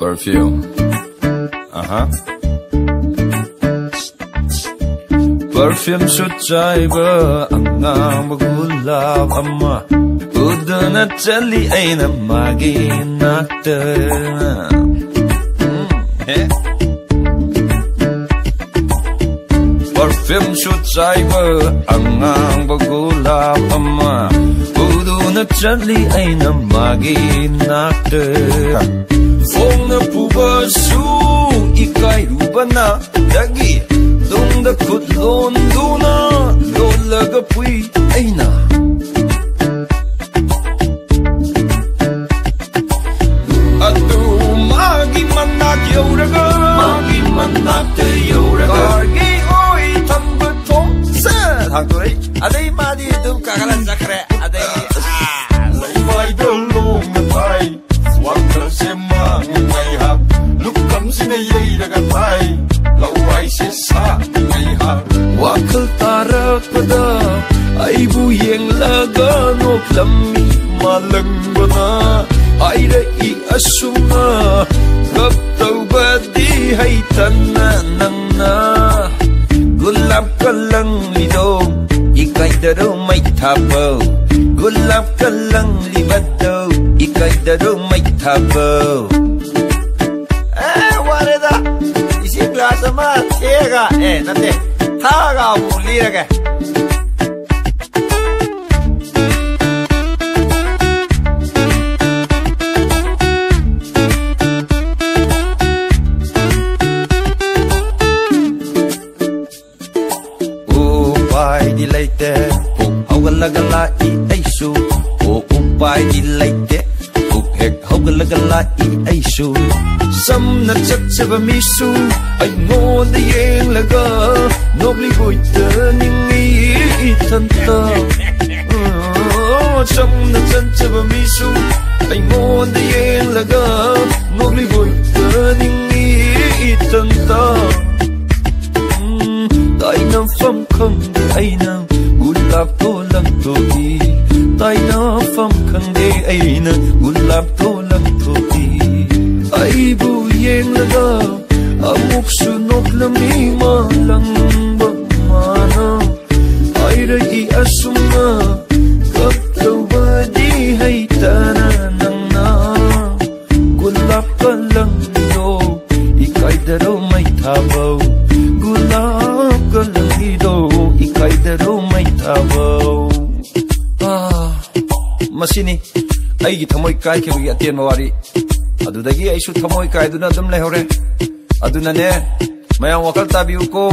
perfume. Uh huh. Perfume shuchaiba anga magulab amma Udana chali aina magi nakta hmm. eh. Perfume shuchaiba anga magulab amma Udana chali aina magi nakta Phong na puba su ikai rubana dagi Lungda kut lon duna lolaga pui aina Atu magi manak yauraga Magi manak yauraga Kargi oi thamba thong sa Thang tu đấy ở đây mà na yei da gan mai lau ai se sa ti mai ha wa khal tara pada ai bu yeng la ga no lam mi ma lang ai ra i asuma gap tau ba di hai tan na nang na gulab kalang li do ikai da ro mai tha pa gulab kalang li bat do ikai da ro mai tha pa ꯌꯥꯔꯦꯗ ꯏꯁꯤꯡ ꯒ꯭ꯂꯥꯁ ꯑꯃ ꯊꯦꯛꯑꯒ ꯑꯦ ꯅꯠꯇꯦ ꯊꯛꯑꯒ ꯑꯃꯨꯛ ꯂꯤꯔꯒꯦ ꯂꯩꯇꯦ ꯄꯨꯡ ꯍꯧꯒꯠꯂꯒ ꯂꯥꯛꯏ ꯑꯩꯁꯨ ꯑꯣ ꯎꯄꯥꯏꯗꯤ ꯂꯩꯇꯦ hek haugalagala i aisu Sam na chak mi misu Ay ngon na yeng laga Nobli goi ta ning i tan ta Sam na chan mi misu Ay ngon na yeng laga Nobli goi ta ning i tan ta tại nam phong không để ai nào gulab to lăng to đi. Tại nam phong không để ai nào gulab to lang đi ai bu yen la ga amuk su nok la mi lang ba ma ai ra i asuma kap to ba di hay ta nang na. Gulab ka lang do ikay daro may tabaw gulab ka lang ido ikay daro may tabaw ah masini ꯑꯩꯒꯤ ꯊꯃꯣꯏ ꯀꯥꯏꯈꯤꯕꯒꯤ ꯑꯇꯦꯟꯕ ꯋꯥꯔꯤ ꯑꯗꯨꯗꯒꯤ ꯑꯩꯁꯨ ꯊꯃꯣꯏ ꯀꯥꯏꯗꯨꯅ ꯑꯗꯨꯝ ꯂꯩꯍꯧꯔꯦ ꯑꯗꯨꯅꯅꯦ ꯃꯌꯥꯝ ꯋꯥꯈꯜ ꯇꯥꯕꯤꯌꯨꯀꯣ